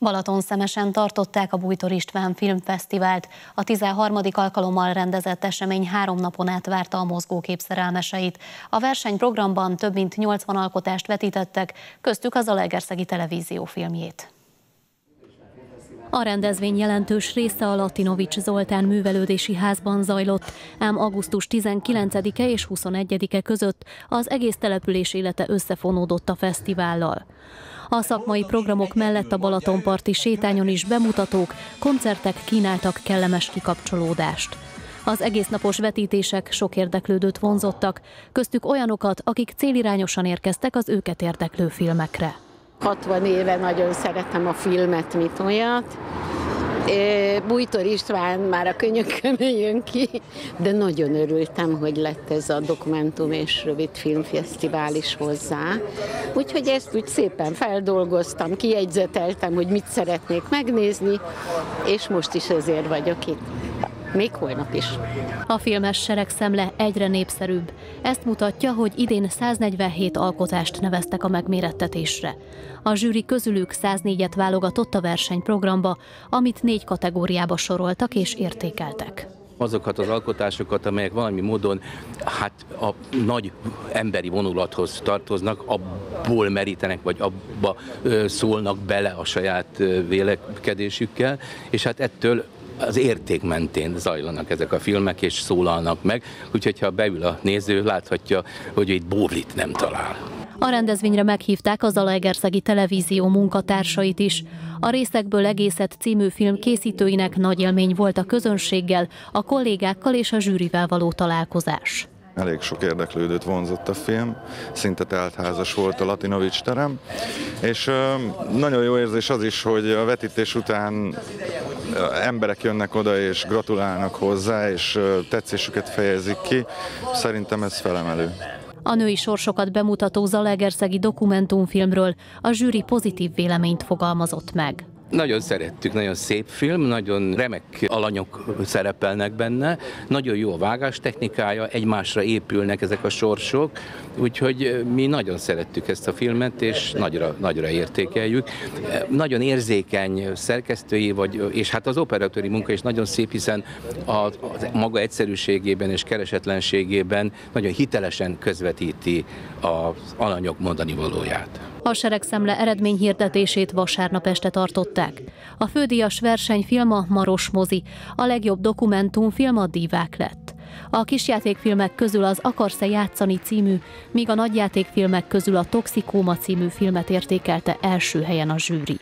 Balaton szemesen tartották a Bújtor István Filmfesztivált. A 13. alkalommal rendezett esemény három napon át várta a mozgókép szerelmeseit. A versenyprogramban több mint 80 alkotást vetítettek, köztük az Alegerszegi televízió filmjét. A rendezvény jelentős része a Latinovics Zoltán művelődési házban zajlott, ám augusztus 19-e és 21-e között az egész település élete összefonódott a fesztivállal. A szakmai programok mellett a Balatonparti sétányon is bemutatók, koncertek kínáltak kellemes kikapcsolódást. Az egésznapos vetítések sok érdeklődőt vonzottak, köztük olyanokat, akik célirányosan érkeztek az őket érdeklő filmekre. 60 éve nagyon szeretem a filmet, mint olyat. Bújtor István már a könyökömön jön ki, de nagyon örültem, hogy lett ez a dokumentum és rövid filmfesztivál is hozzá. Úgyhogy ezt úgy szépen feldolgoztam, kiegyzeteltem, hogy mit szeretnék megnézni, és most is ezért vagyok itt még holnap is. A filmes seregszemle egyre népszerűbb. Ezt mutatja, hogy idén 147 alkotást neveztek a megmérettetésre. A zsűri közülük 104-et válogatott a versenyprogramba, amit négy kategóriába soroltak és értékeltek azokat az alkotásokat, amelyek valami módon hát a nagy emberi vonulathoz tartoznak, abból merítenek, vagy abba szólnak bele a saját vélekedésükkel, és hát ettől az érték mentén zajlanak ezek a filmek, és szólalnak meg, úgyhogy ha beül a néző, láthatja, hogy itt bóvlit nem talál. A rendezvényre meghívták az Zalaegerszegi televízió munkatársait is. A Részekből egészet című film készítőinek nagy élmény volt a közönséggel, a kollégákkal és a zsűrivel való találkozás. Elég sok érdeklődőt vonzott a film, szinte teltházas volt a Latinovics terem, és nagyon jó érzés az is, hogy a vetítés után emberek jönnek oda és gratulálnak hozzá, és tetszésüket fejezik ki. Szerintem ez felemelő. A női sorsokat bemutató Zalegerszegi dokumentumfilmről a zsűri pozitív véleményt fogalmazott meg. Nagyon szerettük, nagyon szép film, nagyon remek alanyok szerepelnek benne, nagyon jó a vágás technikája, egymásra épülnek ezek a sorsok, úgyhogy mi nagyon szerettük ezt a filmet, és nagyra, nagyra értékeljük. Nagyon érzékeny szerkesztői, vagy, és hát az operatőri munka is nagyon szép, hiszen a, a maga egyszerűségében és keresetlenségében nagyon hitelesen közvetíti az alanyok mondani valóját. A seregszemle eredményhirdetését vasárnap este tartották. A fődíjas versenyfilm a Maros mozi, a legjobb dokumentumfilm a Divák lett. A kisjátékfilmek közül az Akarsz-e játszani című, míg a nagyjátékfilmek közül a Toxikóma című filmet értékelte első helyen a zsűri.